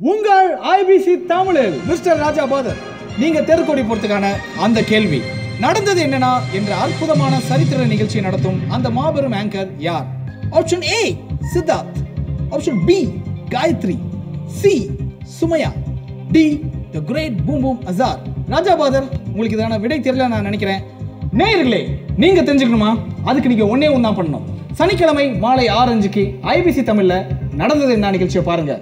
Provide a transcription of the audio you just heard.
உங்கள் ஐபிசி தமிழில் மிஸ்டர் ராஜா பாதர் நீங்க தெருக்கோடி போறதுக்கான அந்த கேள்வி. நடந்தது என்னன்னா என்ற அற்புதமான சரித்திர நிகழ்ச்சியை நடத்தும் அந்த மாபெரும் ஆங்கர் யார்? Option A Siddharth option B Gayathri C Sumaiya D the great boom boom Azhar Raja father உங்களுக்கு இதான விடை தெரியல நான் நினைக்கிறேன். நேயர்களே நீங்க தெரிஞ்சுக்கணுமா? அதுக்கு நீங்க ஒன்னே ஒன்றா பண்ணணும். சனிக்கிழமை மாலை ஆறு அஞ்சுக்கு ஐபிசி தமிழ்ல நடந்தது என்ன நிகழ்ச்சியை பாருங்க.